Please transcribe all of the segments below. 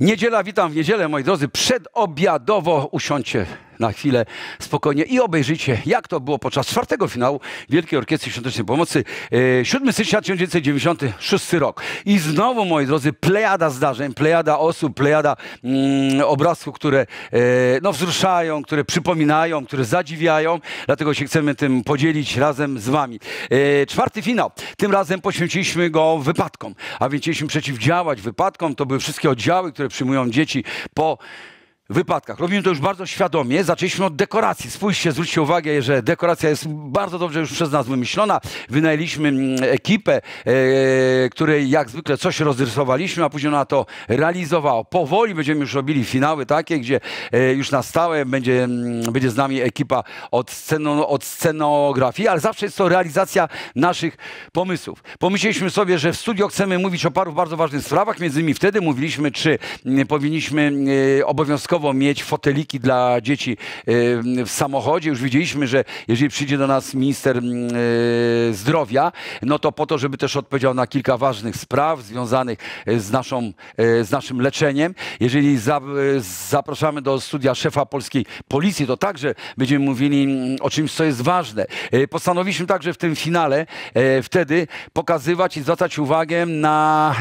Niedziela, witam w niedzielę, moi drodzy. Przedobiadowo usiądźcie na chwilę spokojnie i obejrzyjcie, jak to było podczas czwartego finału Wielkiej Orkiestry Świątecznej Pomocy. E, 7 stycznia 1996 rok. I znowu, moi drodzy, plejada zdarzeń, plejada osób, plejada mm, obrazków, które e, no, wzruszają, które przypominają, które zadziwiają. Dlatego się chcemy tym podzielić razem z wami. E, czwarty finał. Tym razem poświęciliśmy go wypadkom, a więc chcieliśmy przeciwdziałać wypadkom. To były wszystkie oddziały, które przyjmują dzieci po wypadkach. Robimy to już bardzo świadomie. Zaczęliśmy od dekoracji. Spójrzcie, zwróćcie uwagę, że dekoracja jest bardzo dobrze już przez nas wymyślona. Wynajęliśmy mm, ekipę, e, której jak zwykle coś rozrysowaliśmy, a później ona to realizowała. Powoli będziemy już robili finały takie, gdzie e, już na stałe będzie, mm, będzie z nami ekipa od, sceno, od scenografii, ale zawsze jest to realizacja naszych pomysłów. Pomyśleliśmy sobie, że w studio chcemy mówić o paru bardzo ważnych sprawach. Między innymi wtedy mówiliśmy, czy mm, powinniśmy e, obowiązkowo mieć foteliki dla dzieci e, w samochodzie. Już widzieliśmy, że jeżeli przyjdzie do nas minister e, zdrowia, no to po to, żeby też odpowiedział na kilka ważnych spraw związanych e, z, naszą, z naszym leczeniem. Jeżeli za, zapraszamy do studia szefa polskiej policji, to także będziemy mówili o czymś, co jest ważne. Postanowiliśmy także w tym finale wtedy pokazywać i zwracać uwagę na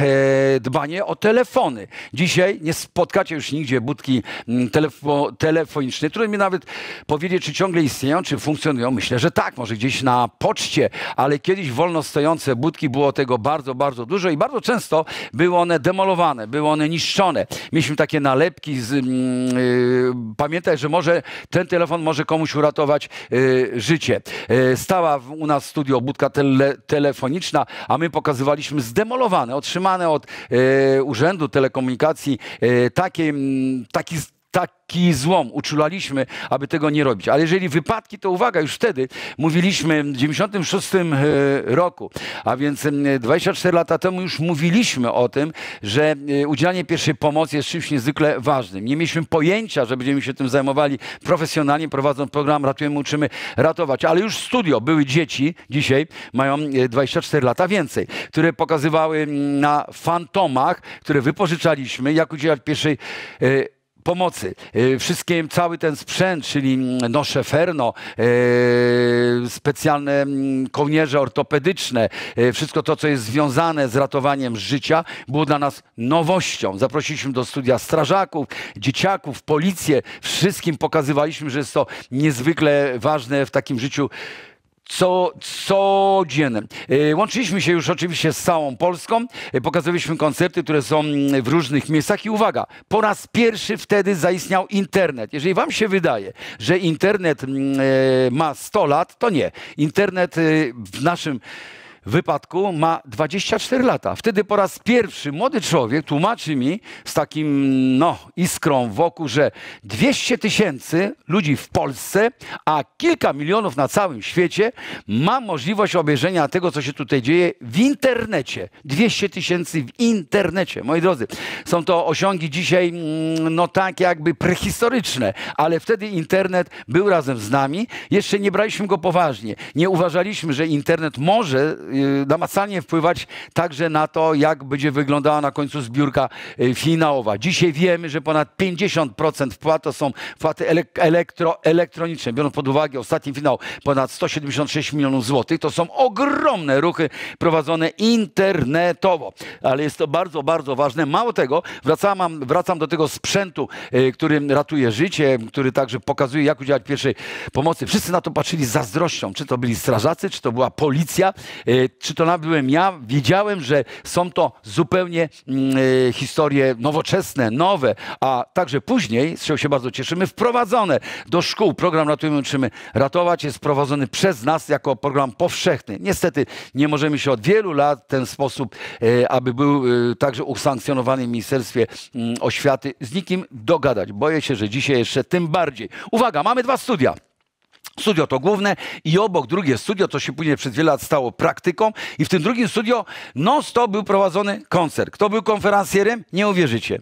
dbanie o telefony. Dzisiaj nie spotkacie już nigdzie budki telefo, telefoniczne. Trudno mi nawet powiedzieć, czy ciągle istnieją, czy funkcjonują. Myślę, że tak, może gdzieś na poczcie, ale kiedyś wolno stojące budki było tego bardzo, bardzo dużo i bardzo często były one demolowane, były one niszczone. Mieliśmy takie nalepki z, yy, pamiętaj, że może ten telefon może komuś uratować yy, życie. Yy, stała w, u nas w studio budka tele, telefoniczna, a my pokazywaliśmy zdemolowane, otrzymane od yy, Urzędu Telekomunikacji yy, takie, taki taki złom. Uczulaliśmy, aby tego nie robić. Ale jeżeli wypadki, to uwaga, już wtedy mówiliśmy w 96 roku, a więc 24 lata temu już mówiliśmy o tym, że udzielanie pierwszej pomocy jest czymś niezwykle ważnym. Nie mieliśmy pojęcia, że będziemy się tym zajmowali profesjonalnie, prowadząc program Ratujemy, uczymy ratować. Ale już studio były dzieci, dzisiaj mają 24 lata więcej, które pokazywały na fantomach, które wypożyczaliśmy, jak udzielać pierwszej pomocy. Wszystkim cały ten sprzęt, czyli nosze ferno, specjalne kołnierze ortopedyczne, wszystko to, co jest związane z ratowaniem życia, było dla nas nowością. Zaprosiliśmy do studia strażaków, dzieciaków, policję. Wszystkim pokazywaliśmy, że jest to niezwykle ważne w takim życiu co, codziennym. E, łączyliśmy się już oczywiście z całą Polską, e, pokazywaliśmy koncerty, które są mm, w różnych miejscach i uwaga, po raz pierwszy wtedy zaistniał internet. Jeżeli wam się wydaje, że internet mm, e, ma 100 lat, to nie. Internet w naszym wypadku ma 24 lata. Wtedy po raz pierwszy młody człowiek tłumaczy mi z takim no, iskrą wokół, że 200 tysięcy ludzi w Polsce, a kilka milionów na całym świecie ma możliwość obejrzenia tego, co się tutaj dzieje w internecie. 200 tysięcy w internecie. Moi drodzy, są to osiągi dzisiaj mm, no tak jakby prehistoryczne, ale wtedy internet był razem z nami. Jeszcze nie braliśmy go poważnie. Nie uważaliśmy, że internet może namacalnie wpływać także na to, jak będzie wyglądała na końcu zbiórka y, finałowa. Dzisiaj wiemy, że ponad 50% wpłat to są wpłaty elektro, elektroniczne. Biorąc pod uwagę ostatni finał, ponad 176 milionów złotych, to są ogromne ruchy prowadzone internetowo. Ale jest to bardzo, bardzo ważne. Mało tego, wracam, wracam do tego sprzętu, y, który ratuje życie, który także pokazuje, jak udzielać pierwszej pomocy. Wszyscy na to patrzyli z zazdrością. Czy to byli strażacy, czy to była policja czy to byłem ja, wiedziałem, że są to zupełnie mm, e, historie nowoczesne, nowe, a także później, z czego się bardzo cieszymy, wprowadzone do szkół. Program Ratujemy, uczymy ratować jest prowadzony przez nas jako program powszechny. Niestety nie możemy się od wielu lat w ten sposób, e, aby był e, także usankcjonowany w Ministerstwie mm, Oświaty, z nikim dogadać. Boję się, że dzisiaj jeszcze tym bardziej. Uwaga, mamy dwa studia. Studio to główne i obok drugie studio, to się później przez wiele lat stało praktyką i w tym drugim studio non-stop był prowadzony koncert. Kto był konferencjerem? Nie uwierzycie.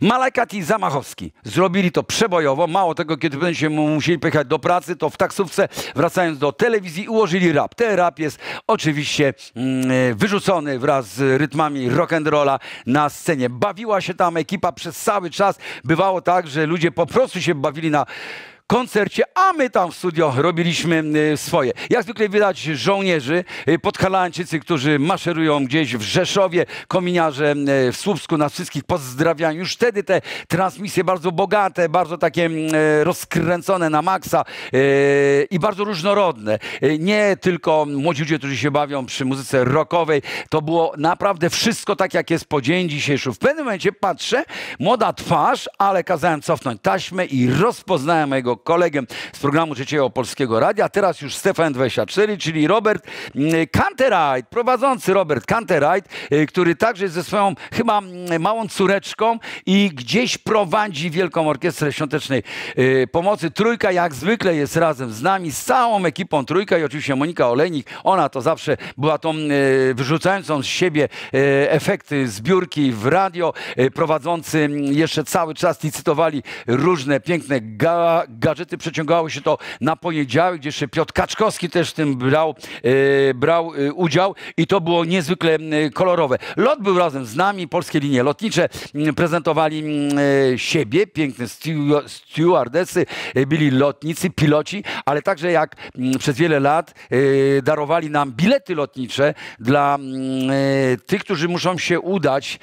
Malakat i Zamachowski zrobili to przebojowo. Mało tego, kiedy się musieli pojechać do pracy, to w taksówce, wracając do telewizji, ułożyli rap. Ten rap jest oczywiście mm, wyrzucony wraz z rytmami rock'n'rolla na scenie. Bawiła się tam ekipa przez cały czas. Bywało tak, że ludzie po prostu się bawili na koncercie, a my tam w studio robiliśmy y, swoje. Jak zwykle widać żołnierzy, y, podhalańczycy, którzy maszerują gdzieś w Rzeszowie, kominiarze y, w Słupsku, nas wszystkich pozdrawiają. Już wtedy te transmisje bardzo bogate, bardzo takie rozkręcone na maksa i bardzo różnorodne. Nie tylko młodzi ludzie, którzy się bawią przy muzyce rockowej, to było naprawdę wszystko tak, jak jest po dzień dzisiejszy. W pewnym momencie patrzę, młoda twarz, ale kazałem cofnąć taśmę i rozpoznałem mojego kolegiem z programu Trzeciego Polskiego Radia, teraz już Stefan 24, czyli Robert mm, Canterite, prowadzący Robert Canterite, y, który także jest ze swoją chyba mm, małą córeczką i gdzieś prowadzi Wielką Orkiestrę Świątecznej y, Pomocy. Trójka jak zwykle jest razem z nami, z całą ekipą Trójka i oczywiście Monika Olejnik. Ona to zawsze była tą y, wyrzucającą z siebie efekty zbiórki w radio. Prowadzący mm, jeszcze cały czas licytowali różne piękne ga gadżety. Przeciągało się to na poniedziałek, gdzie jeszcze Piotr Kaczkowski też w tym brał, e, brał e, udział i to było niezwykle e, kolorowe. Lot był razem z nami, polskie linie lotnicze prezentowali siebie, piękne stewardesy, byli lotnicy, piloci, ale także jak przez wiele lat darowali nam bilety lotnicze dla tych, którzy muszą się udać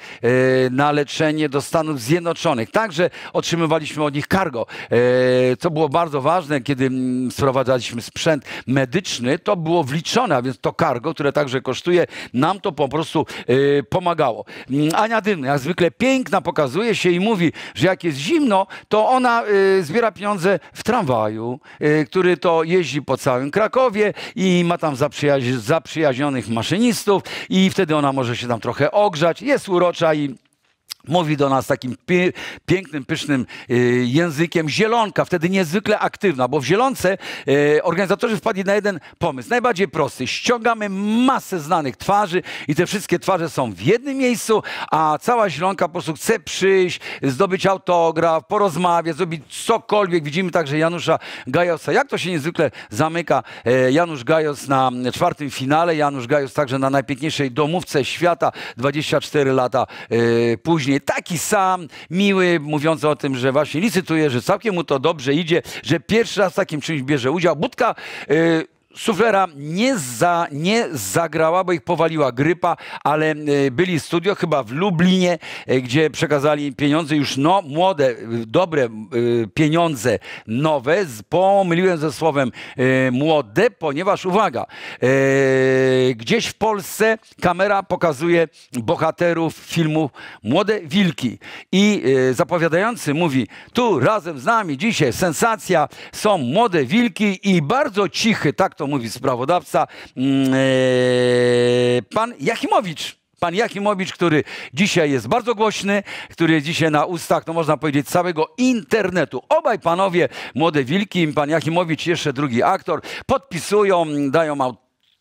na leczenie do Stanów Zjednoczonych. Także otrzymywaliśmy od nich cargo, co było bardzo ważne, kiedy mm, sprowadzaliśmy sprzęt medyczny, to było wliczone, a więc to cargo, które także kosztuje, nam to po prostu yy, pomagało. Mm, Ania Dymna, jak zwykle piękna, pokazuje się i mówi, że jak jest zimno, to ona yy, zbiera pieniądze w tramwaju, yy, który to jeździ po całym Krakowie i ma tam zaprzyjaź zaprzyjaźnionych maszynistów i wtedy ona może się tam trochę ogrzać, jest urocza i Mówi do nas takim pięknym, pysznym y, językiem. Zielonka, wtedy niezwykle aktywna, bo w Zielonce y, organizatorzy wpadli na jeden pomysł, najbardziej prosty. Ściągamy masę znanych twarzy i te wszystkie twarze są w jednym miejscu, a cała Zielonka po prostu chce przyjść, zdobyć autograf, porozmawiać, zrobić cokolwiek. Widzimy także Janusza Gajosa. Jak to się niezwykle zamyka y, Janusz Gajos na czwartym finale, Janusz Gajos także na najpiękniejszej domówce świata 24 lata później taki sam, miły, mówiący o tym, że właśnie licytuje, że całkiem mu to dobrze idzie, że pierwszy raz w takim czymś bierze udział. Budka yy, Suflera nie, za, nie zagrała, bo ich powaliła grypa, ale e, byli studio chyba w Lublinie, e, gdzie przekazali pieniądze już no, młode, e, dobre pieniądze nowe. Pomyliłem ze słowem młode, ponieważ uwaga, gdzieś w Polsce kamera pokazuje bohaterów filmu Młode Wilki i zapowiadający mówi, tu razem z nami dzisiaj sensacja, są młode wilki i bardzo cichy, tak to to mówi sprawodawca, mm, e, pan Jachimowicz. Pan Jachimowicz, który dzisiaj jest bardzo głośny, który jest dzisiaj na ustach, to można powiedzieć, całego internetu. Obaj panowie, młode wilki, pan Jachimowicz, jeszcze drugi aktor, podpisują, dają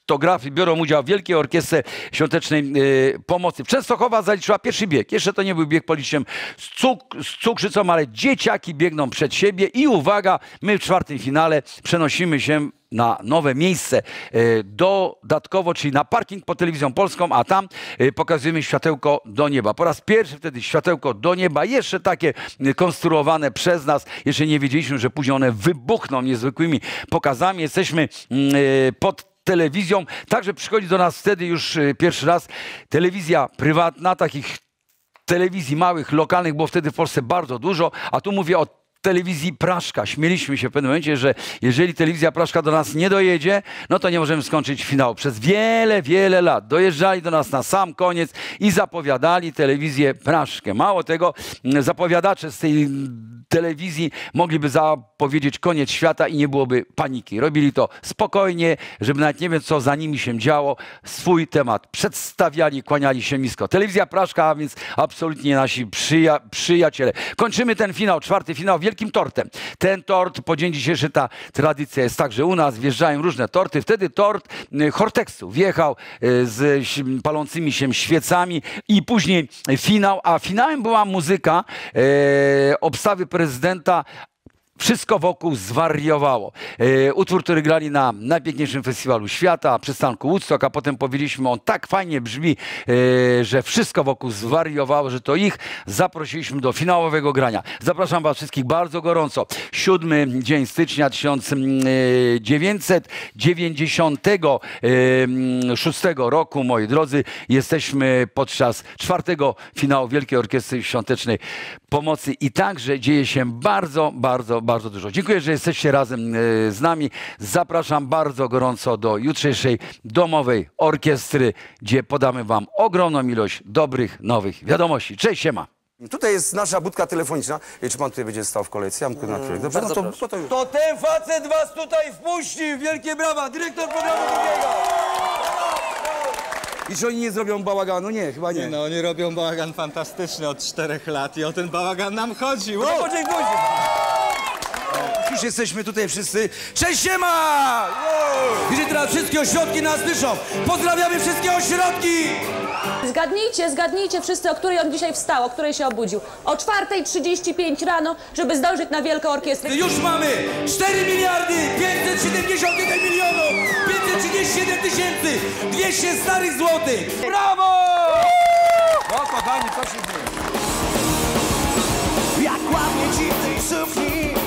autografy, biorą udział w Wielkiej Orkiestrze Świątecznej y, Pomocy. Częstochowa zaliczyła pierwszy bieg. Jeszcze to nie był bieg policzkiem z, cuk z cukrzycą, ale dzieciaki biegną przed siebie i uwaga, my w czwartym finale przenosimy się na nowe miejsce e, dodatkowo, czyli na parking pod telewizją polską, a tam e, pokazujemy światełko do nieba. Po raz pierwszy wtedy światełko do nieba, jeszcze takie konstruowane przez nas. Jeszcze nie wiedzieliśmy, że później one wybuchną niezwykłymi pokazami. Jesteśmy mm, pod telewizją. Także przychodzi do nas wtedy już pierwszy raz telewizja prywatna, takich telewizji małych, lokalnych było wtedy w Polsce bardzo dużo, a tu mówię o telewizji Praszka. Śmieliśmy się w pewnym momencie, że jeżeli telewizja Praszka do nas nie dojedzie, no to nie możemy skończyć finału. Przez wiele, wiele lat dojeżdżali do nas na sam koniec i zapowiadali telewizję Praszkę. Mało tego, zapowiadacze z tej telewizji mogliby zapowiedzieć koniec świata i nie byłoby paniki. Robili to spokojnie, żeby nawet nie wiem, co za nimi się działo, swój temat przedstawiali, kłaniali się nisko. Telewizja Praszka, a więc absolutnie nasi przyja przyjaciele. Kończymy ten finał, czwarty finał. Wielkim tortem. Ten tort, po dzień dzisiejszy ta tradycja jest tak, że u nas wjeżdżają różne torty. Wtedy tort y, Horteksu wjechał y, z palącymi się świecami i później finał, a finałem była muzyka e, obstawy prezydenta wszystko wokół zwariowało. E, utwór, który grali na najpiękniejszym festiwalu świata, przystanku Woodstock, a potem powiedzieliśmy, on tak fajnie brzmi, e, że wszystko wokół zwariowało, że to ich zaprosiliśmy do finałowego grania. Zapraszam Was wszystkich bardzo gorąco. Siódmy dzień stycznia 1996 roku, moi drodzy, jesteśmy podczas czwartego finału Wielkiej Orkiestry Świątecznej Pomocy i także dzieje się bardzo, bardzo, bardzo dużo. Dziękuję, że jesteście razem e, z nami. Zapraszam bardzo gorąco do jutrzejszej domowej orkiestry, gdzie podamy Wam ogromną ilość dobrych, nowych wiadomości. Cześć, siema. Tutaj jest nasza budka telefoniczna. I czy pan tutaj będzie stał w kolejce? Ja bym na chwilę. Dobrze, no to, to, to już. To ten facet Was tutaj wpuścił! Wielkie brawa! Dyrektor programu drugiego! I czy oni nie zrobią bałaganu? Nie, chyba nie. No oni robią bałagan fantastyczny od czterech lat i o ten bałagan nam chodzi. Wow! Podziękujcie. Już jesteśmy tutaj wszyscy. Cześć, siema! Widzicie teraz wszystkie ośrodki nas słyszą. Pozdrawiamy wszystkie ośrodki! Zgadnijcie, zgadnijcie wszyscy, o której on dzisiaj wstał, o której się obudził. O 4.35 rano, żeby zdążyć na Wielką Orkiestrę. Już mamy 4 miliardy 571 milionów 537 tysięcy 200 starych złotych. Brawo! No kochani, co się dzieje? Jak ładnie ci w tej sukni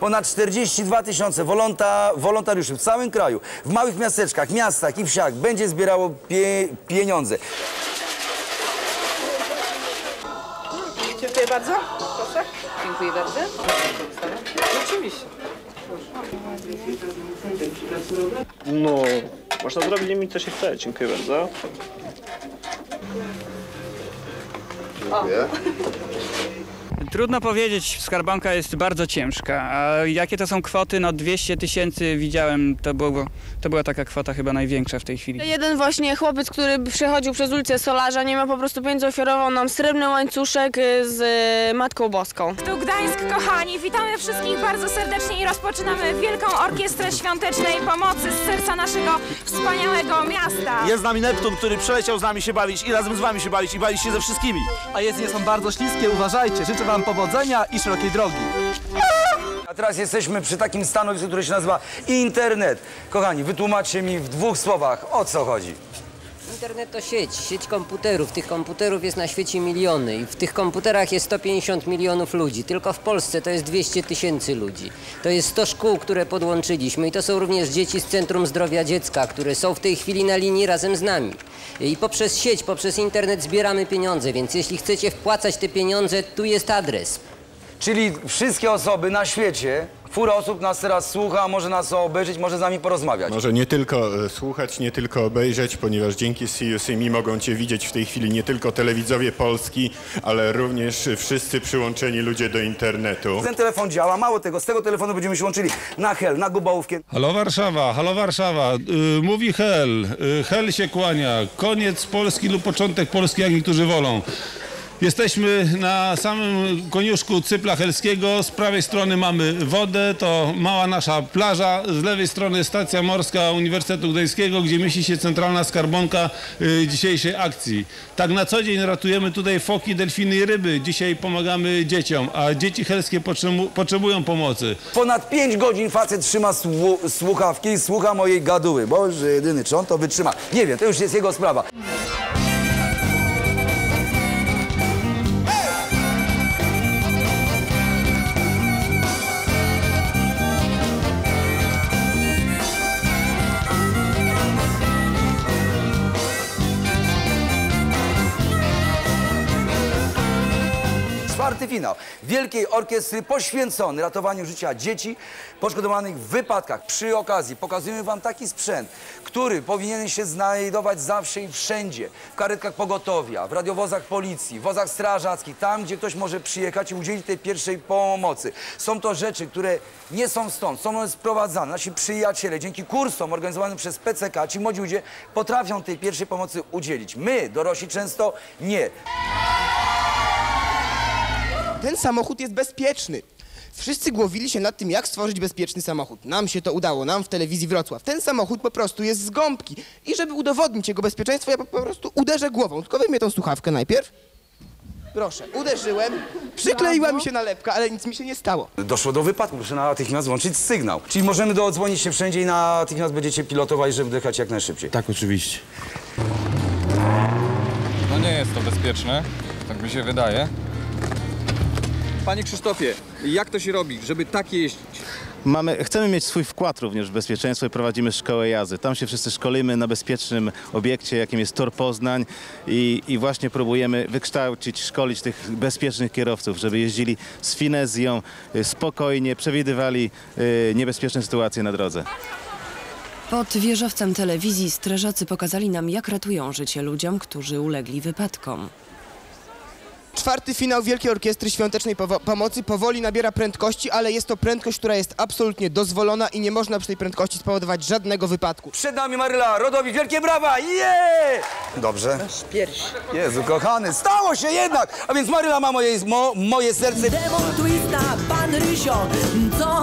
Ponad 42 tysiące wolonta, wolontariuszy w całym kraju, w małych miasteczkach, miastach i wsiach będzie zbierało pie, pieniądze. Dziękuję bardzo. Proszę. Dziękuję bardzo. Rzeczywiście. No, można zrobić mi co się chce. Dziękuję bardzo. Trudno powiedzieć, skarbanka jest bardzo ciężka. A jakie to są kwoty? No 200 tysięcy widziałem, to, było, to była taka kwota chyba największa w tej chwili. Jeden właśnie chłopiec, który przechodził przez ulicę Solarza, nie ma po prostu pieniędzy, ofiarował nam srebrny łańcuszek y, z y, Matką Boską. Tu Gdańsk, kochani, witamy wszystkich bardzo serdecznie i rozpoczynamy Wielką Orkiestrę Świątecznej Pomocy z serca naszego wspaniałego miasta. Jest z nami Neptun, który przeleciał z nami się bawić i razem z wami się bawić i bawić się ze wszystkimi A jezdnie są bardzo śliskie, uważajcie. Życzę wam powodzenia i szerokiej drogi. A teraz jesteśmy przy takim stanowisku, które się nazywa internet. Kochani, wytłumaczcie mi w dwóch słowach, o co chodzi. Internet to sieć, sieć komputerów. Tych komputerów jest na świecie miliony i w tych komputerach jest 150 milionów ludzi. Tylko w Polsce to jest 200 tysięcy ludzi. To jest 100 szkół, które podłączyliśmy i to są również dzieci z Centrum Zdrowia Dziecka, które są w tej chwili na linii razem z nami. I poprzez sieć, poprzez internet zbieramy pieniądze, więc jeśli chcecie wpłacać te pieniądze, tu jest adres. Czyli wszystkie osoby na świecie, fura osób nas teraz słucha, może nas obejrzeć, może z nami porozmawiać. Może nie tylko e, słuchać, nie tylko obejrzeć, ponieważ dzięki CUSMI mogą Cię widzieć w tej chwili nie tylko telewidzowie Polski, ale również wszyscy przyłączeni ludzie do internetu. Ten telefon działa, mało tego, z tego telefonu będziemy się łączyli na Hel, na Gubałówkę. Halo Warszawa, halo Warszawa, y, mówi Hel, y, Hel się kłania, koniec Polski lub początek Polski, jak niektórzy wolą. Jesteśmy na samym koniuszku Cypla Helskiego, z prawej strony mamy wodę, to mała nasza plaża, z lewej strony stacja morska Uniwersytetu Gdańskiego, gdzie mieści się centralna skarbonka y, dzisiejszej akcji. Tak na co dzień ratujemy tutaj foki, delfiny i ryby, dzisiaj pomagamy dzieciom, a dzieci helskie potrzebu- potrzebują pomocy. Ponad 5 godzin facet trzyma słu- słuchawki i słucha mojej gaduły. Boże jedyny, czy on to wytrzyma? Nie wiem, to już jest jego sprawa. Czwarty finał Wielkiej Orkiestry poświęcony ratowaniu życia dzieci poszkodowanych w wypadkach. Przy okazji pokazujemy wam taki sprzęt, który powinien się znajdować zawsze i wszędzie. W karetkach pogotowia, w radiowozach policji, w wozach strażackich, tam gdzie ktoś może przyjechać i udzielić tej pierwszej pomocy. Są to rzeczy, które nie są stąd, są one sprowadzane. Nasi przyjaciele dzięki kursom organizowanym przez PCK, ci młodzi ludzie potrafią tej pierwszej pomocy udzielić. My, dorośli, często nie. Ten samochód jest bezpieczny. Wszyscy głowili się nad tym, jak stworzyć bezpieczny samochód. Nam się to udało, nam w telewizji Wrocław. Ten samochód po prostu jest z gąbki. I żeby udowodnić jego bezpieczeństwo, ja po prostu uderzę głową. Tylko wyjmę tą słuchawkę najpierw. Proszę, uderzyłem, przykleiła mi się nalepka, ale nic mi się nie stało. Doszło do wypadku, proszę natychmiast włączyć sygnał. Czyli możemy dodzwonić się wszędzie i natychmiast będziecie pilotowali, żeby dojechać jak najszybciej. Tak, oczywiście. No nie jest to bezpieczne, tak mi się wydaje. Panie Krzysztofie, jak to się robi, żeby tak jeździć? Mamy, chcemy mieć swój wkład również w bezpieczeństwo i prowadzimy szkołę jazdy. Tam się wszyscy szkolimy na bezpiecznym obiekcie, jakim jest Tor Poznań i, i właśnie próbujemy wykształcić, szkolić tych bezpiecznych kierowców, żeby jeździli z finezją, y, spokojnie, przewidywali y, niebezpieczne sytuacje na drodze. Pod wieżowcem telewizji strażacy pokazali nam, jak ratują życie ludziom, którzy ulegli wypadkom. Czwarty finał Wielkiej Orkiestry Świątecznej Pomocy powoli nabiera prędkości, ale jest to prędkość, która jest absolutnie dozwolona i nie można przy tej prędkości spowodować żadnego wypadku. Przed nami Maryla Rodowicz, wielkie brawa! Yeah! Dobrze. Pierś. Jezu, kochany, stało się jednak! A więc Maryla ma moje, mo, moje serce. Demon Twista, pan Rysio, co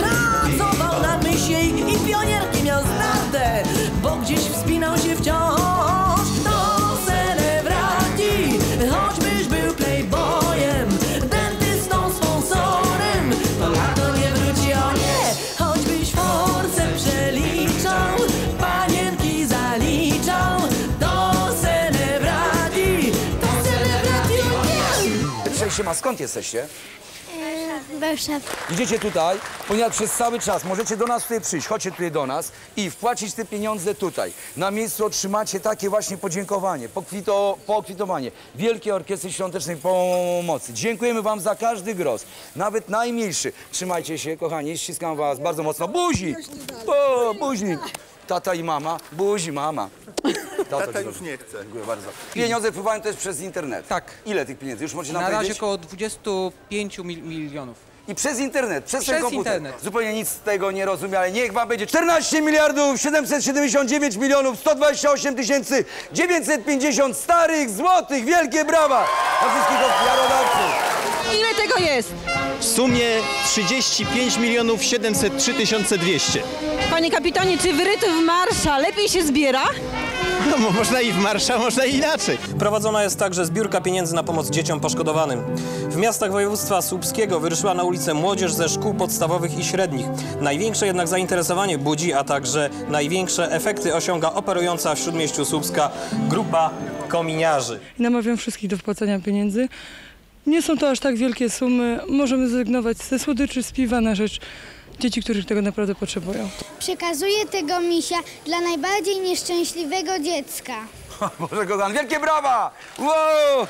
pracował na myśli i pionierki miał znarte, bo gdzieś wspinał się wciąż ma, skąd jesteście? Warszawa. Idziecie tutaj, ponieważ przez cały czas możecie do nas tutaj przyjść, chodźcie tutaj do nas i wpłacić te pieniądze tutaj. Na miejscu otrzymacie takie właśnie podziękowanie, pokwito, pokwitowanie Wielkiej Orkiestry Świątecznej Pomocy. Dziękujemy wam za każdy grosz, nawet najmniejszy. Trzymajcie się, kochani, ściskam was bardzo mocno. Buzi! Bo, buzi! Tata i mama, buzi, mama. Tata już nie chce. Dziękuję bardzo. Pieniądze wpływają też przez internet. Tak. Ile tych pieniędzy? Już możecie nam Na razie powiedzieć? około 25 mil milionów. I przez internet, przez, Przez ten komputer. internet. Zupełnie nic z tego nie rozumiem, ale niech wam będzie 14 miliardów 779 milionów 128 tysięcy 950 starych złotych. Wielkie brawa dla wszystkich ofiarodawców. Ile tego jest? W sumie 35 milionów 703 tysiące 200. Panie kapitanie, czy wyryty w marsza lepiej się zbiera? No, mo- można i w marsza, można i inaczej. Prowadzona jest także zbiórka pieniędzy na pomoc dzieciom poszkodowanym. W miastach województwa słupskiego wyruszyła na ulicę młodzież ze szkół podstawowych i średnich. Największe jednak zainteresowanie budzi, a także największe efekty osiąga operująca w Śródmieściu Słupska grupa kominiarzy. namawiam wszystkich do wpłacania pieniędzy. Nie są to aż tak wielkie sumy. Możemy zrezygnować ze słodyczy, z piwa na rzecz dzieci, których tego naprawdę potrzebują. Przekazuję tego misia dla najbardziej nieszczęśliwego dziecka. Boże kochany, wielkie brawa! Wow!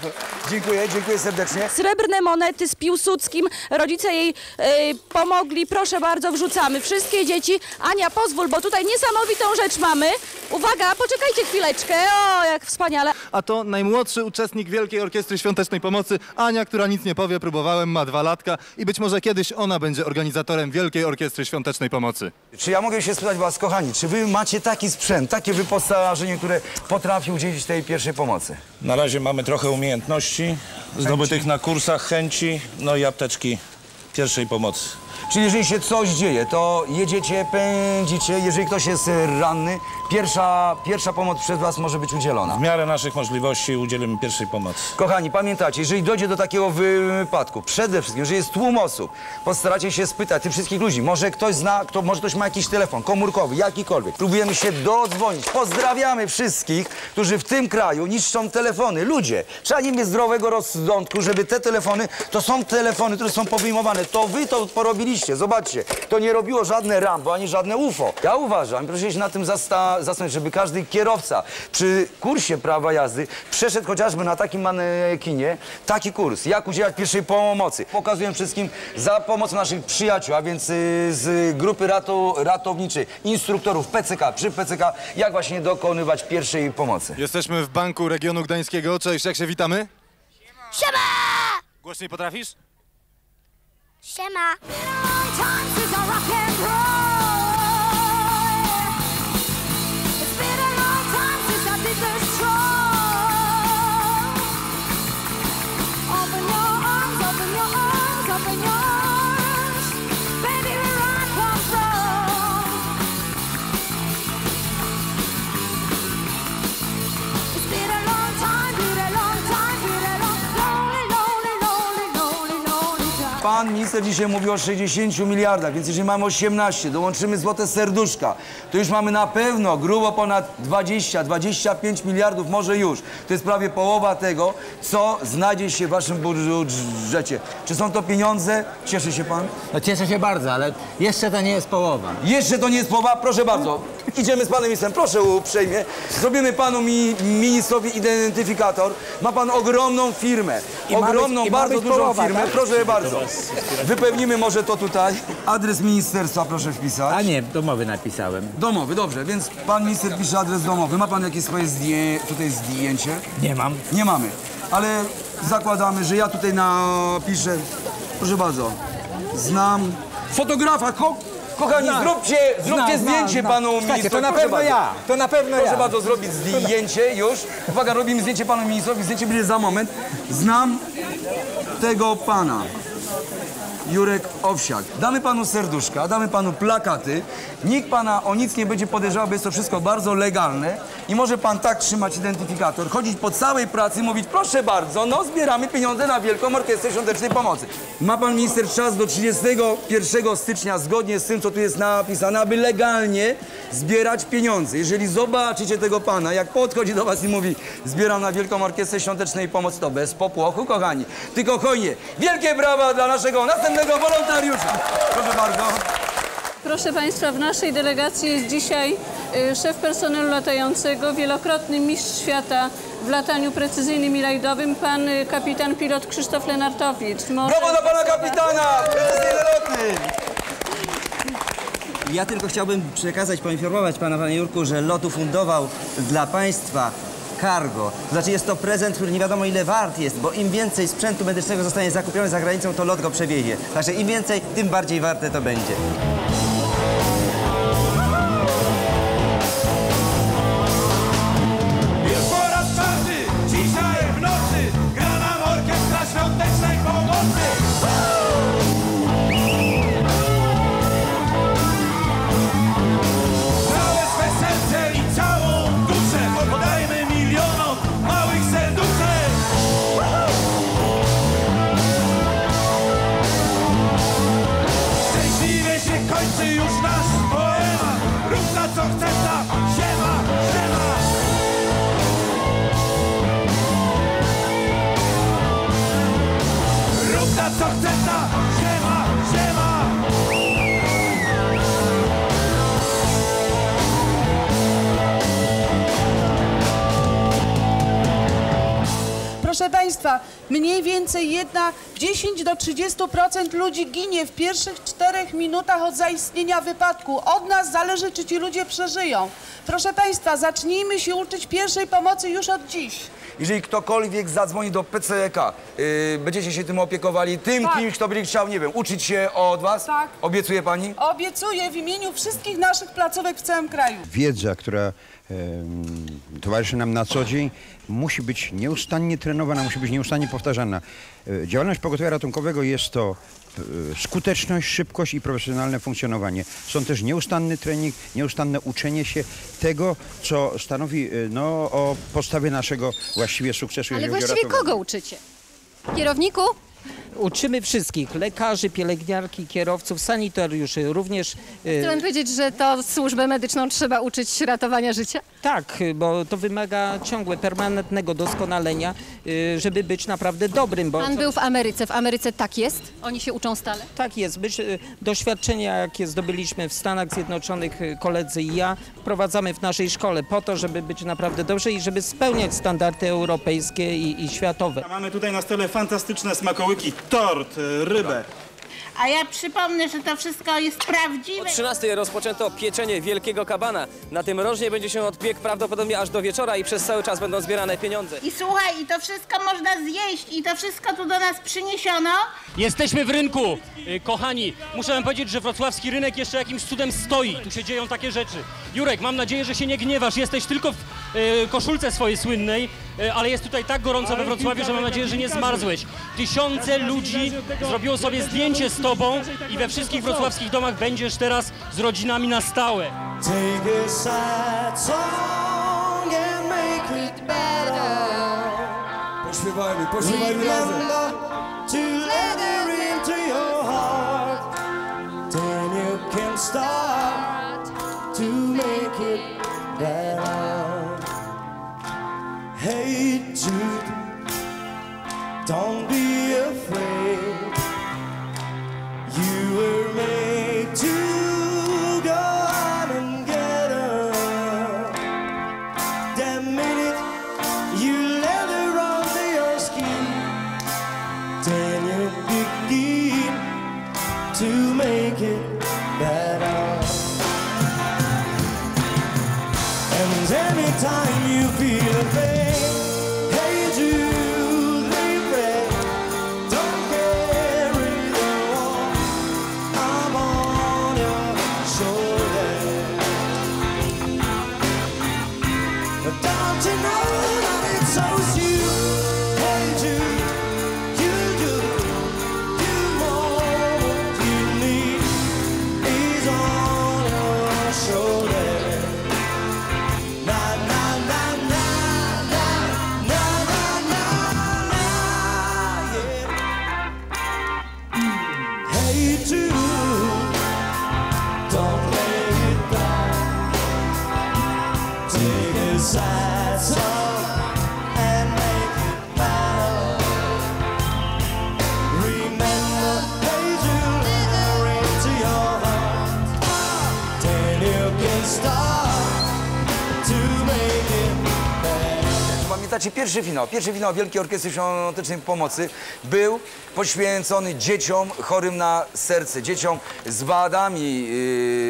Dziękuję, dziękuję serdecznie. Srebrne monety z Piłsudskim. Rodzice jej e, pomogli. Proszę bardzo, wrzucamy. Wszystkie dzieci. Ania, pozwól, bo tutaj niesamowitą rzecz mamy. Uwaga, poczekajcie chwileczkę. O, jak wspaniale. A to najmłodszy uczestnik Wielkiej Orkiestry Świątecznej Pomocy, Ania, która nic nie powie, próbowałem, ma dwa latka i być może kiedyś ona będzie organizatorem Wielkiej Orkiestry Świątecznej Pomocy. Czy ja mogę się spytać was, kochani, czy wy macie taki sprzęt, takie wyposażenie, które potrafi udzielić tej pierwszej pomocy? Na razie mamy trochę umiejętności zdobytych na kursach, chęci, no i apteczki pierwszej pomocy. Czyli jeżeli się coś dzieje, to jedziecie, pędzicie, jeżeli ktoś jest ranny, pierwsza, pierwsza pomoc przez was może być udzielona. W miarę naszych możliwości udzielimy pierwszej pomocy. Kochani, pamiętajcie, jeżeli dojdzie do takiego wypadku, przede wszystkim, jeżeli jest tłum osób, postaracie się spytać tych wszystkich ludzi, może ktoś zna, kto, może ktoś ma jakiś telefon komórkowy, jakikolwiek. Próbujemy się dodzwonić. Pozdrawiamy wszystkich, którzy w tym kraju niszczą telefony. Ludzie, trzeba nie mieć zdrowego rozsądku, żeby te telefony, to są telefony, które są powyjmowane. To wy to porobili zrobiliście. Zobaczcie, to nie robiło żadne Rambo, ani żadne UFO. Ja uważam, proszę się na tym zasta- zastanowić, żeby każdy kierowca przy kursie prawa jazdy przeszedł chociażby na takim manekinie taki kurs, jak udzielać pierwszej pomocy. Pokazuję wszystkim za pomocą naszych przyjaciół, a więc y, z grupy rato, ratowniczej, instruktorów PCK, przy PCK, jak właśnie dokonywać pierwszej pomocy. Jesteśmy w Banku Regionu Gdańskiego. Cześć, jak się witamy? Siema! Głośniej potrafisz? Siema! Pan minister dzisiaj mówił o 60 miliardach, więc jeżeli mamy 18, dołączymy złote serduszka, to już mamy na pewno grubo ponad 20, 25 miliardów, może już. To jest prawie połowa tego, co znajdzie się w waszym budżecie. Czy są to pieniądze? Cieszy się pan? No cieszę się bardzo, ale jeszcze to nie jest połowa. Jeszcze to nie jest połowa? Proszę bardzo. Idziemy z panem ministrem. Proszę uprzejmie. Zrobimy panu mi, ministrowi identyfikator. Ma pan ogromną firmę. I być- ogromną, ma bardzo być dużą połowa, firmę. tak? Proszę bardzo. Wypełnimy może to tutaj. Adres ministerstwa proszę wpisać. A nie, domowy napisałem. Domowy, dobrze, więc pan minister pisze adres domowy. Ma pan jakieś swoje zdję, tutaj zdjęcie? Nie mam. Nie mamy, ale zakładamy, że ja tutaj napiszę. Proszę bardzo, znam fotografa. Ko kochani, zróbcie, zróbcie zdjęcie panu ministrowi. to na Proszę pewno bardzo. ja. To na pewno Proszę ja. bardzo zrobić zdjęcie już. Uwaga, robimy zdjęcie panu ministrowi. Zdjęcie będzie za moment. Znam tego pana. Jurek Owsiak. Damy panu serduszka, damy panu plakaty. Nikt pana o nic nie będzie podejrzewał, bo jest to wszystko bardzo legalne. I może pan tak trzymać identyfikator, chodzić po całej pracy mówić, proszę bardzo, no zbieramy pieniądze na Wielką Orkiestrę Świątecznej Pomocy. Ma pan minister czas do 31 stycznia, zgodnie z tym, co tu jest napisane, aby legalnie zbierać pieniądze. Jeżeli zobaczycie tego pana, jak podchodzi do was i mówi, zbieram na Wielką Orkiestrę Świątecznej Pomocy, to bez popłochu, kochani. Tylko hojnie. Wielkie brawa dla naszego następnego wolontariusza. Proszę bardzo. Proszę Państwa, w naszej delegacji jest dzisiaj y, szef personelu latającego, wielokrotny mistrz świata w lataniu precyzyjnym i rajdowym, pan y, kapitan pilot Krzysztof Lenartowicz. Może... Brawo dla pana kapitana! Precyzyjny lotny! Ja tylko chciałbym przekazać, poinformować pana, panie Jurku, że lotu fundował dla państwa cargo. To znaczy jest to prezent, który nie wiadomo ile wart jest, bo im więcej sprzętu medycznego zostanie zakupione za granicą, to lot go przewiezie. Także im więcej, tym bardziej warte to będzie. Już nasz poemat Rób na co chce ta ziema, ziema Rób na co chce ta ziema, ziema Proszę Państwa, mniej więcej jedna 10 do 30% ludzi ginie w pierwszych czterech minutach od zaistnienia wypadku. Od nas zależy, czy ci ludzie przeżyją. Proszę Państwa, zacznijmy się uczyć pierwszej pomocy już od dziś. Jeżeli ktokolwiek zadzwoni do PCK, yy, będziecie się tym opiekowali, tym Tak. kimś, kto będzie chciał, nie wiem, uczyć się od was? Tak. Obiecuje pani? Obiecuję w imieniu wszystkich naszych placówek w całym kraju. wiedza, która em, towarzyszy nam na co dzień, musi być nieustannie trenowana, musi być nieustannie powtarzana. E, Działalność pogotowia ratunkowego jest to e, skuteczność, szybkość i profesjonalne funkcjonowanie. Są też nieustanny trening, nieustanne uczenie się tego, co stanowi e, no, o podstawie naszego właściwie sukcesu. Ale właściwie kogo uczycie? Kierowniku, Uczymy wszystkich, lekarzy, pielęgniarki, kierowców, sanitariuszy, również... e, Chcę powiedzieć, że to służbę medyczną trzeba uczyć ratowania życia? Tak, bo to wymaga ciągłe, permanentnego doskonalenia, y, żeby być naprawdę dobrym. Bo Pan był w Ameryce. W Ameryce tak jest? Oni się uczą stale? Tak jest. Y, doświadczenia, jakie zdobyliśmy w Stanach Zjednoczonych, y, koledzy i ja, wprowadzamy w naszej szkole po to, żeby być naprawdę dobrze i żeby spełniać standardy europejskie i, i światowe. Mamy tutaj na stole fantastyczne smakołyki, tort, y, rybę. A ja przypomnę, że to wszystko jest prawdziwe. O 13 rozpoczęto pieczenie wielkiego kabana. Na tym rożnie będzie się odbieg prawdopodobnie aż do wieczora i przez cały czas będą zbierane pieniądze. I słuchaj, i to wszystko można zjeść, i to wszystko tu do nas przyniesiono. Jesteśmy w rynku, y, kochani. Muszę wam powiedzieć, że wrocławski rynek jeszcze jakimś cudem stoi. Tu się dzieją takie rzeczy. Jurek, mam nadzieję, że się nie gniewasz. Jesteś tylko w y, koszulce swojej słynnej, ale jest tutaj tak gorąco we Wrocławiu, że mam nadzieję, że nie zmarzłeś. Tysiące ludzi zrobiło sobie zdjęcie z tobą i we wszystkich wrocławskich domach będziesz teraz z rodzinami na stałe. Pośpiewajmy, pośpiewajmy razem. To let her into your heart. Then you can start Hey Jude, don't be pierwszy finał? Pierwszy finał Wielkiej Orkiestry Świątecznej Pomocy był poświęcony dzieciom chorym na serce, dzieciom z wadami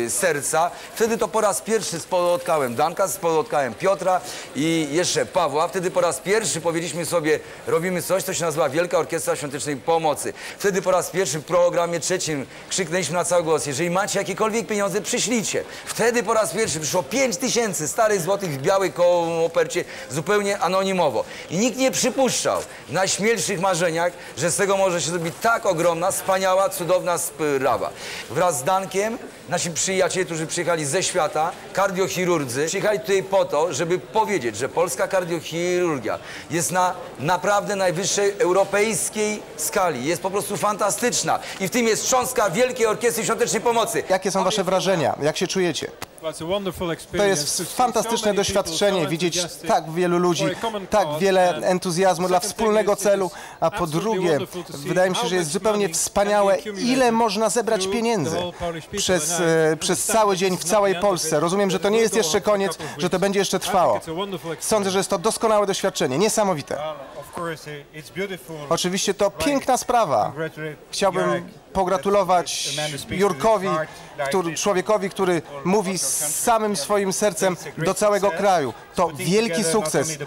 yy, serca. Wtedy to po raz pierwszy spotkałem Danka, spotkałem Piotra i jeszcze Pawła. Wtedy po raz pierwszy powiedzieliśmy sobie, robimy coś, co się nazywa Wielka Orkiestra Świątecznej Pomocy. Wtedy po raz pierwszy w programie trzecim krzyknęliśmy na cały głos, jeżeli macie jakiekolwiek pieniądze, przyślijcie. Wtedy po raz pierwszy przyszło 5 tysięcy starych złotych w białej kopercie, zupełnie anonimowo. I nikt nie przypuszczał w najśmielszych marzeniach, że z tego może się zrobić tak ogromna, wspaniała, cudowna sprawa. Wraz z Dankiem, nasi przyjaciele, którzy przyjechali ze świata, kardiochirurdzy, przyjechali tutaj po to, żeby powiedzieć, że polska kardiochirurgia jest na naprawdę najwyższej europejskiej skali. Jest po prostu fantastyczna. I w tym jest cząstka Wielkiej Orkiestry Świątecznej Pomocy. Jakie są wasze wrażenia? Jak się czujecie? To jest fantastyczne doświadczenie widzieć tak wielu ludzi, tak wiele entuzjazmu dla wspólnego celu, a po drugie, wydaje mi się, że jest zupełnie wspaniałe, ile można zebrać pieniędzy przez, e, przez cały dzień w całej Polsce. Rozumiem, że to nie jest jeszcze koniec, że to będzie jeszcze trwało. Sądzę, że jest to doskonałe doświadczenie, niesamowite. Oczywiście to piękna sprawa. Chciałbym pogratulować Jurkowi, który, człowiekowi, który mówi z samym swoim sercem do całego kraju. To wielki sukces.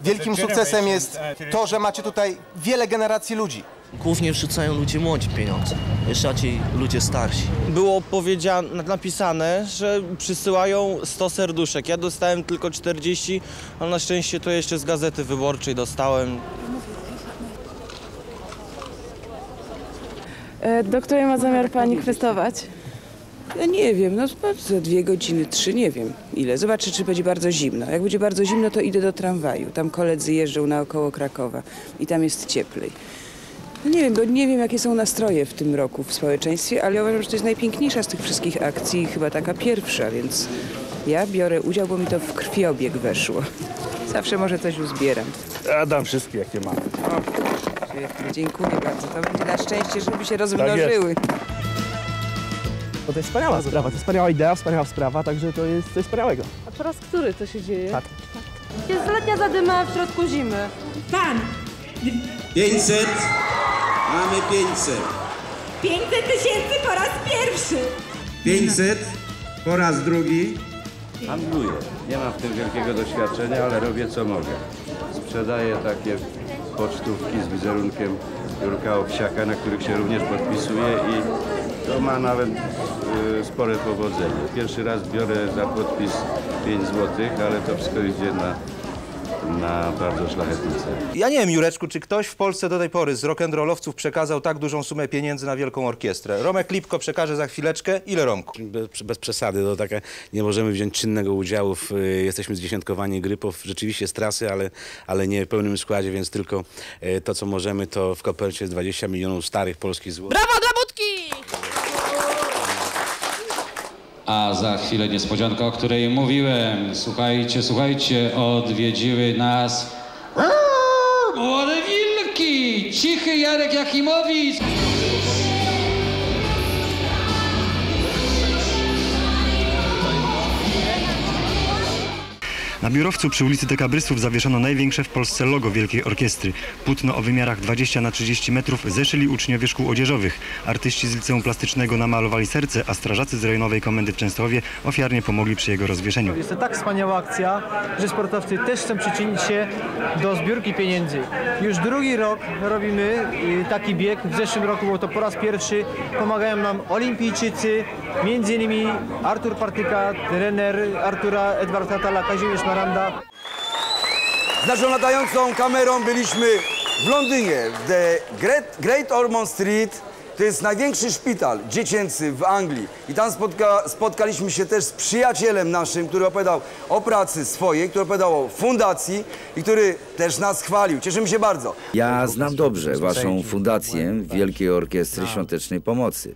Wielkim sukcesem jest to, że macie tutaj wiele generacji ludzi. Głównie wrzucają ludzie młodzi pieniądze, rzadziej ludzie starsi. Było powiedziane, napisane, że przysyłają 100 serduszek. Ja dostałem tylko 40, ale na szczęście to jeszcze z gazety wyborczej dostałem. Do której ma zamiar pani kwestować? Ja nie wiem, no za dwie godziny, trzy, nie wiem ile. Zobaczę, czy będzie bardzo zimno. Jak będzie bardzo zimno, to idę do tramwaju. Tam koledzy jeżdżą naokoło Krakowa i tam jest cieplej. Nie wiem, bo nie wiem, jakie są nastroje w tym roku w społeczeństwie, ale uważam, że to jest najpiękniejsza z tych wszystkich akcji i chyba taka pierwsza, więc ja biorę udział, bo mi to w krwiobieg weszło. Zawsze może coś uzbieram. Ja dam wszystkie, jakie mam. Dziękuję bardzo. To będzie na szczęście, żeby się rozmnożyły. Bo to jest wspaniała sprawa, to jest wspaniała idea, wspaniała sprawa, także to jest coś wspaniałego. A po raz który to się dzieje? Tak. Jest letnia zadyma w środku zimy. Pan! 500. Mamy 500. 500 tysięcy po raz pierwszy. 500 po raz drugi. Handluję. Nie mam w tym wielkiego doświadczenia, ale robię co mogę. Sprzedaję takie pocztówki z wizerunkiem Jurka Owsiaka, na których się również podpisuję i to ma nawet y, spore powodzenie. Pierwszy raz biorę za podpis 5 zł, ale to wszystko idzie na, na bardzo szlachetny cel. Ja nie wiem, Jureczku, czy ktoś w Polsce do tej pory z rock'n'rollowców przekazał tak dużą sumę pieniędzy na wielką orkiestrę. Romek Lipko przekaże za chwileczkę. Ile Romku? Bez, bez przesady, to taka, nie możemy wziąć czynnego udziału, w, y, jesteśmy zdziesiątkowani grypów, rzeczywiście z trasy, ale, ale nie w pełnym składzie, więc tylko y, to, co możemy, to w kopercie jest 20 milionów starych polskich złotych. Brawo dla Budki! A za chwilę niespodzianka, o której mówiłem. Słuchajcie, słuchajcie, odwiedziły nas młode wilki! Cichy Jarek Jakimowicz! Na biurowcu przy ulicy Dekabrystów zawieszono największe w Polsce logo Wielkiej Orkiestry. Płótno o wymiarach 20 na 30 metrów zeszyli uczniowie szkół odzieżowych. Artyści z liceum plastycznego namalowali serce, a strażacy z rejonowej komendy w Częstochowie ofiarnie pomogli przy jego rozwieszeniu. Jest to tak wspaniała akcja, że sportowcy też chcą przyczynić się do zbiórki pieniędzy. Już drugi rok robimy y, taki bieg. W zeszłym roku było to po raz pierwszy. Pomagają nam olimpijczycy, między innymi Artur Partyka, trener Artura Edward Natala, Kazimierz Maranda. Z naszą latającą kamerą byliśmy w Londynie, w The Great, Great Ormond Street. To jest największy szpital dziecięcy w Anglii. I tam spotka, spotkaliśmy się też z przyjacielem naszym, który opowiadał o pracy swojej, który opowiadał o fundacji i który też nas chwalił. Cieszymy się bardzo. Ja znam dobrze Waszą fundację Wielkiej Orkiestry Świątecznej Pomocy.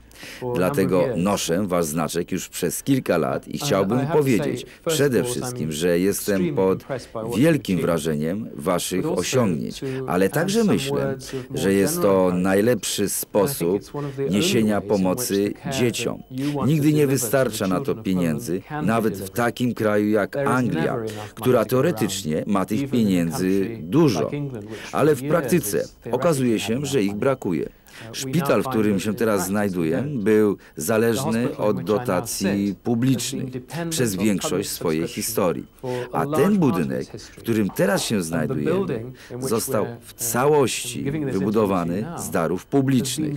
Dlatego noszę Wasz znaczek już przez kilka lat i chciałbym powiedzieć przede wszystkim, że jestem pod wielkim wrażeniem Waszych osiągnięć, ale także myślę, że jest to najlepszy sposób niesienia pomocy dzieciom. Nigdy nie wystarcza na to pieniędzy, nawet w takim kraju jak Anglia, która teoretycznie ma tych pieniędzy dużo, ale w praktyce okazuje się, że ich brakuje. Szpital, w którym się teraz znajduję, był zależny od dotacji publicznych przez większość swojej historii. A ten budynek, w którym teraz się znajdujemy, został w całości wybudowany z darów publicznych.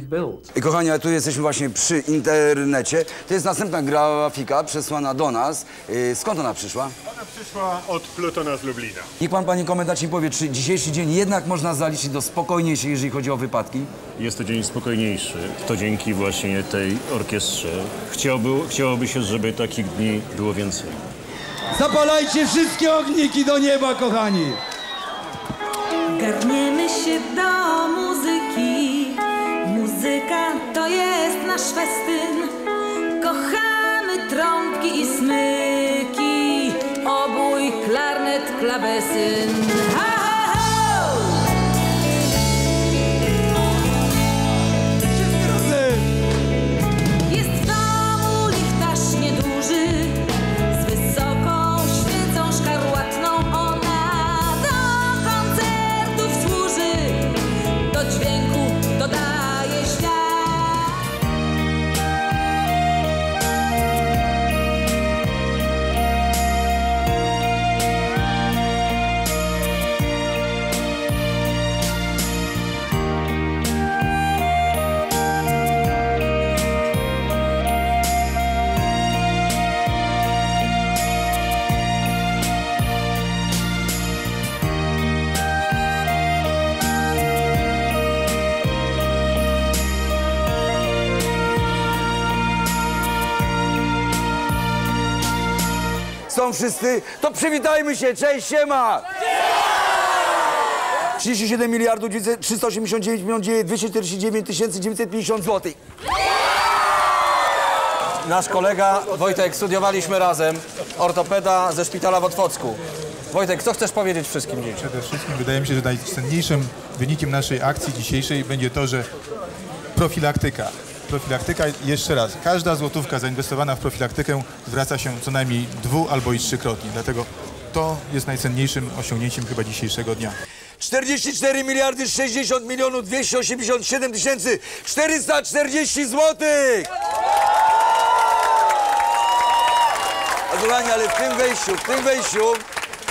I kochani, a tu jesteśmy właśnie przy internecie. To jest następna grafika przesłana do nas. Yy, Skąd ona przyszła? Ona przyszła od Plutona z Lublina. Niech pan, panie komendant, mi powie, czy dzisiejszy dzień jednak można zaliczyć do spokojniejszych, jeżeli chodzi o wypadki? Jest to dzień spokojniejszy. To dzięki właśnie tej orkiestrze. Chciałby, chciałoby się, żeby takich dni było więcej. Zapalajcie wszystkie ogniki do nieba, kochani! Garniemy się do muzyki. Muzyka to jest nasz festyn. Kochamy trąbki i smyki. Obój, klarnet, klawesyn. Wszyscy? To przywitajmy się, cześć, siema! 37 miliardów 900 389 milionów 249 tysięcy 950 zł. Nasz kolega Wojtek, studiowaliśmy razem, ortopeda ze szpitala w Otwocku. Wojtek, co chcesz powiedzieć wszystkim? Przede wszystkim wydaje mi się, że najcenniejszym wynikiem naszej akcji dzisiejszej będzie to, że profilaktyka. Profilaktyka, jeszcze raz, każda złotówka zainwestowana w profilaktykę zwraca się co najmniej dwu albo i trzykrotnie. Dlatego to jest najcenniejszym osiągnięciem chyba dzisiejszego dnia. 44 miliardy 60 milionów 287 tysięcy 440 złotych! A kochani, ale w tym wejściu, w tym wejściu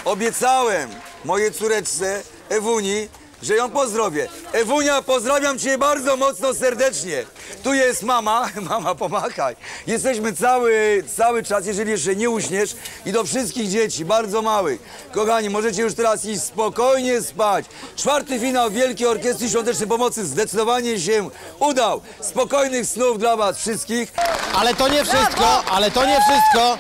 obiecałem mojej córeczce Ewuni, że ją pozdrowię. Ewunia, pozdrawiam cię bardzo mocno serdecznie. Tu jest mama, mama pomachaj. Jesteśmy cały, cały czas, jeżeli jeszcze nie uśniesz i do wszystkich dzieci, bardzo małych. Kochani, możecie już teraz iść spokojnie spać. Czwarty finał Wielkiej Orkiestry Świątecznej Pomocy zdecydowanie się udał. Spokojnych snów dla was wszystkich. Ale to nie wszystko, ale to nie wszystko.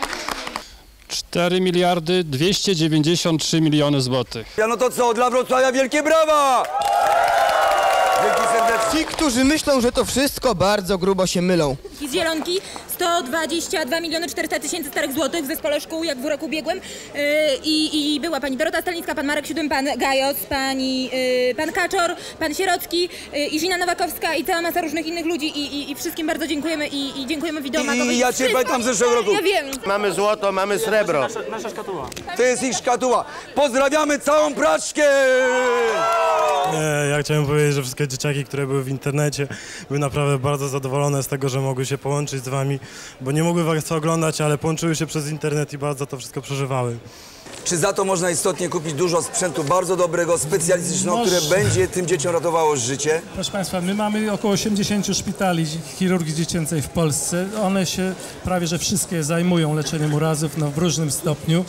4 miliardy 293 miliony złotych. Ja no to co, dla Wrocławia wielkie brawa! Dzięki serdecznie. Ci, którzy myślą, że to wszystko, bardzo grubo się mylą. I z Zielonki 122 miliony 400 tysięcy starych złotych w zespole szkół, jak w roku ubiegłym. Yy, i, była pani Dorota Stalińska, pan Marek Siódmy, pan Gajos, pani, yy, pan Kaczor, pan Sierocki yy, i Żina Nowakowska i cała masa różnych innych ludzi i, i, i wszystkim bardzo dziękujemy i, i dziękujemy Wideomagowi. I ja cię pamiętam z zeszłego roku. Ja wiem. Mamy złoto, mamy srebro. Nasza szkatuła. To jest ich szkatuła. Pozdrawiamy całą praczkę! Nie, ja chciałem powiedzieć, że wszystkie dzieciaki, które były w internecie, były naprawdę bardzo zadowolone z tego, że mogły się połączyć z wami, bo nie mogły was oglądać, ale połączyły się przez internet i bardzo to wszystko przeżywały. Czy za to można istotnie kupić dużo sprzętu bardzo dobrego, specjalistycznego, które będzie tym dzieciom ratowało życie? Proszę Państwa, my mamy około 80 szpitali chirurgii dziecięcej w Polsce. One się prawie że wszystkie zajmują leczeniem urazów no, w różnym stopniu.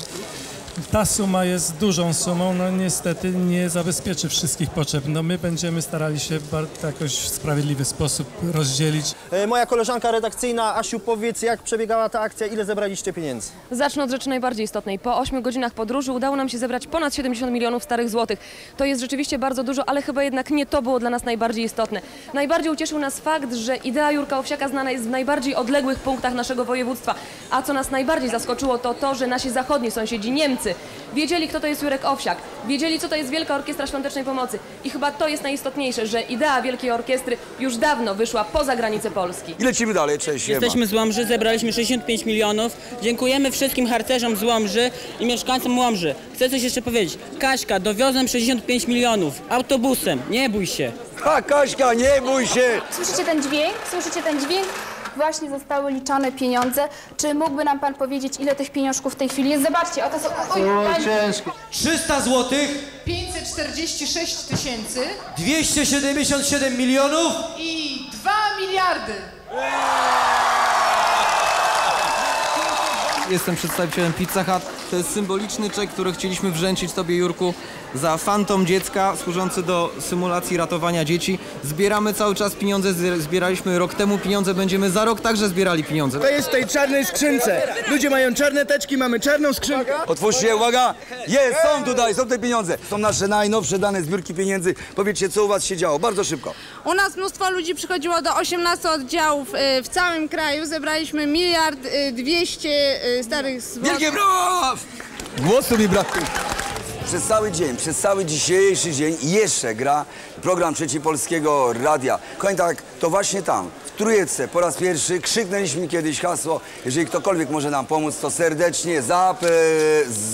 Ta suma jest dużą sumą, no niestety nie zabezpieczy wszystkich potrzeb. No my będziemy starali się bardzo jakoś w sprawiedliwy sposób rozdzielić. E, Moja koleżanka redakcyjna, Asiu, powiedz, jak przebiegała ta akcja, ile zebraliście pieniędzy? Zacznę od rzeczy najbardziej istotnej. Po 8 godzinach podróży udało nam się zebrać ponad 70 milionów starych złotych. To jest rzeczywiście bardzo dużo, ale chyba jednak nie to było dla nas najbardziej istotne. Najbardziej ucieszył nas fakt, że idea Jurka Owsiaka znana jest w najbardziej odległych punktach naszego województwa. A co nas najbardziej zaskoczyło, to to, że nasi zachodni sąsiedzi, Niemcy, wiedzieli, kto to jest Jurek Owsiak, wiedzieli, co to jest Wielka Orkiestra Świątecznej Pomocy. I chyba to jest najistotniejsze, że idea Wielkiej Orkiestry już dawno wyszła poza granice Polski. I lecimy dalej, cześć. siema. Jesteśmy z Łomży, zebraliśmy 65 milionów. Dziękujemy wszystkim harcerzom z Łomży i mieszkańcom Łomży. Chcę coś jeszcze powiedzieć. Kaśka, dowiozłem 65 milionów autobusem. Nie bój się. Ha, Kaśka, nie bój się! Słyszycie ten dźwięk? Słyszycie ten dźwięk? Właśnie zostały liczone pieniądze. Czy mógłby nam pan powiedzieć, ile tych pieniążków w tej chwili jest? Zobaczcie, oto są... Oj, pani- 300 złotych, 546 tysięcy 277 milionów. i 2 miliardy. Jestem przedstawicielem Pizza Hut. To jest symboliczny czek, który chcieliśmy wręczyć Tobie, Jurku, za fantom dziecka służący do symulacji ratowania dzieci. Zbieramy cały czas pieniądze, zbier- zbieraliśmy rok temu pieniądze, będziemy za rok także zbierali pieniądze. To jest w tej czarnej skrzynce. Ludzie mają czarne teczki, mamy czarną skrzynkę. Otwórzcie, uwaga! Jest, są tutaj, są te pieniądze. Są nasze najnowsze dane zbiórki pieniędzy. Powiedzcie, co u was się działo, bardzo szybko. U nas mnóstwo ludzi przychodziło do 18 oddziałów y, w całym kraju. Zebraliśmy miliard y, 200 y, starych złotych. Wielkie Głosu mi brakuje. Przez cały dzień, przez cały dzisiejszy dzień jeszcze gra program Trzeci Polskiego Radia. Kochani, tak, to właśnie tam, w Trójece, po raz pierwszy krzyknęliśmy kiedyś hasło, jeżeli ktokolwiek może nam pomóc, to serdecznie zap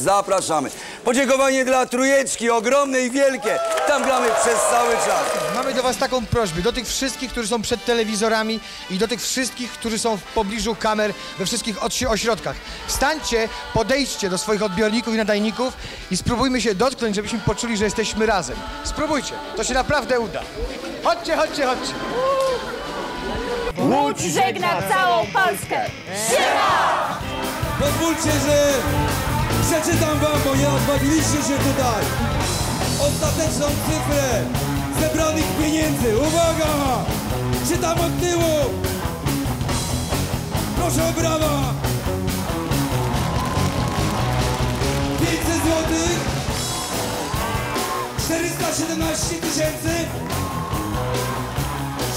zapraszamy. Podziękowanie dla Trójeczki, ogromne i wielkie. Tam gramy przez cały czas. Mamy do Was taką prośbę, do tych wszystkich, którzy są przed telewizorami i do tych wszystkich, którzy są w pobliżu kamer we wszystkich ośrodkach. Wstańcie, podejdźcie do swoich odbiorników i nadajników i spróbujmy się dotknąć, żebyśmy poczuli, że jesteśmy razem. Spróbujcie, to się naprawdę uda. Chodźcie, chodźcie, chodźcie. Łódź żegna całą Polskę! Siema! Pozwólcie, że przeczytam wam, bo ja odbawiliście się tutaj. Ostateczną cyfrę zebranych pieniędzy. Uwaga! Czytam od tyłu. Proszę o brawa. 500 złotych. 417 tysięcy.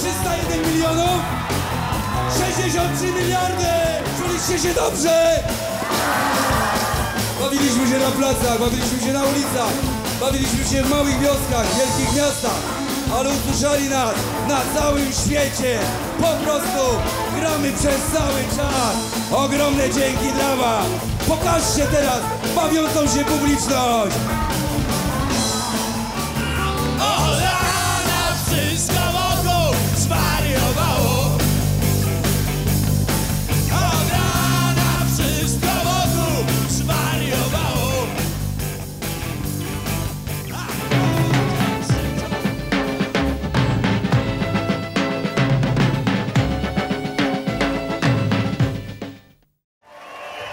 301 milionów 63 miliardy! Czuliście się dobrze! Bawiliśmy się na placach, bawiliśmy się na ulicach, bawiliśmy się w małych wioskach, wielkich miastach, ale usłyszeli nas na całym świecie. Po prostu gramy przez cały czas. Ogromne dzięki dla Was. Pokażcie teraz bawiącą się publiczność.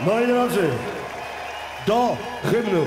Moi drodzy, do hymnu.